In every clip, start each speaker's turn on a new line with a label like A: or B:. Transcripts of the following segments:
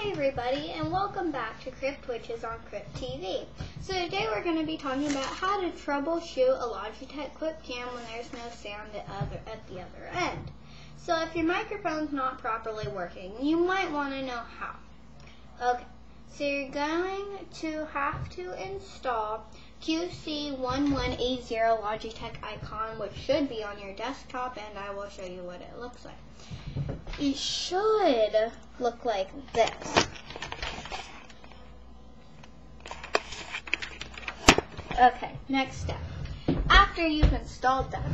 A: Hi everybody and welcome back to Crypt Witches on Crypt TV. So today we're going to be talking about how to troubleshoot a Logitech Cam when there's no sound at, other, at the other end. So if your microphone's not properly working, you might want to know how. Okay, so you're going to have to install QC1180 Logitech icon, which should be on your desktop, and I will show you what it looks like. It should look like this. Okay, next step. After you've installed them,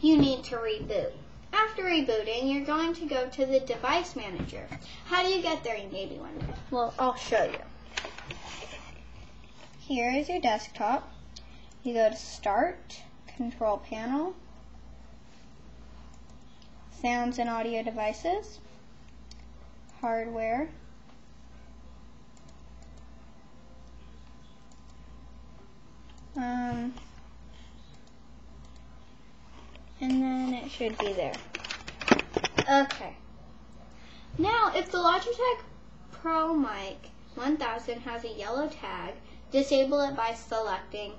A: you need to reboot. After rebooting, you're going to go to the device manager. How do you get there, you maybe wonder? Well, I'll show you. Here is your desktop. You go to Start, Control Panel, Sounds and Audio Devices, Hardware, um, and then it should be there. Okay. Now, if the Logitech Pro Mic 1000 has a yellow tag, disable it by selecting,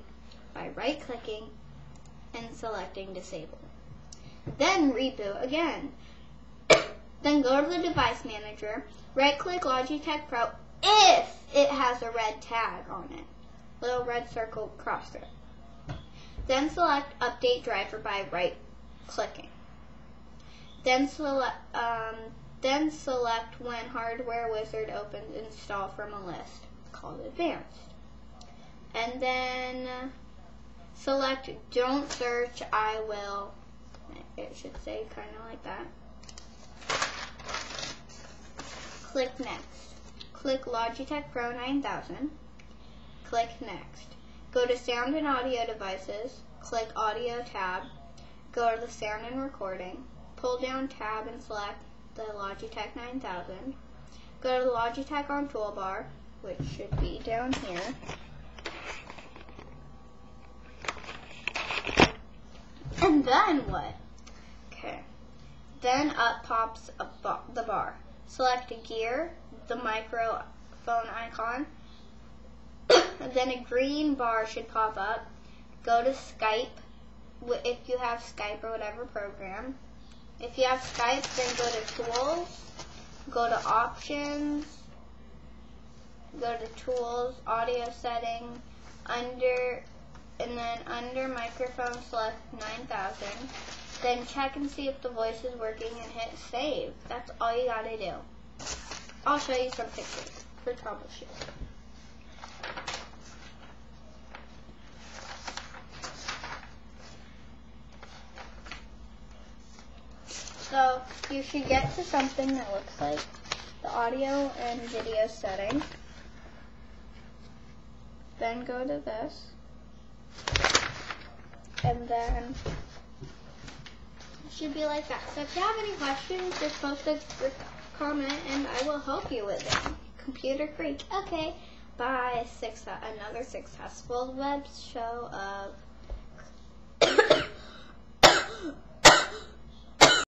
A: by right-clicking and selecting disable. Then reboot again. then go to the device manager, right-click Logitech Pro if it has a red tag on it, little red circle across it. Then select Update Driver by right-clicking. Then select, um, then select when Hardware Wizard opens Install from a list called Advanced. And then select Don't Search, I Will. It should say kind of like that. Click Next. Click Logitech Pro 9000. Click Next. Go to Sound and Audio Devices. Click Audio tab. Go to the Sound and Recording pull down tab and select the Logitech 9000. Go to the Logitech on toolbar, which should be down here. And then what? Then up pops the bar. Select gear, the microphone icon. then a green bar should pop up. Go to Skype if you have Skype or whatever program. If you have Skype, then go to Tools, go to Options, go to Tools, Audio Setting, under, and then under Microphone select 9000. Then check and see if the voice is working and hit Save. That's all you gotta do. I'll show you some pictures for troubleshooting. So you should get to something that looks like the audio and video setting. Then go to this and then it should be like that. So if you have any questions, just post a comment and I will help you with it. Computer Creek. Okay. Bye. Six, another successful web show of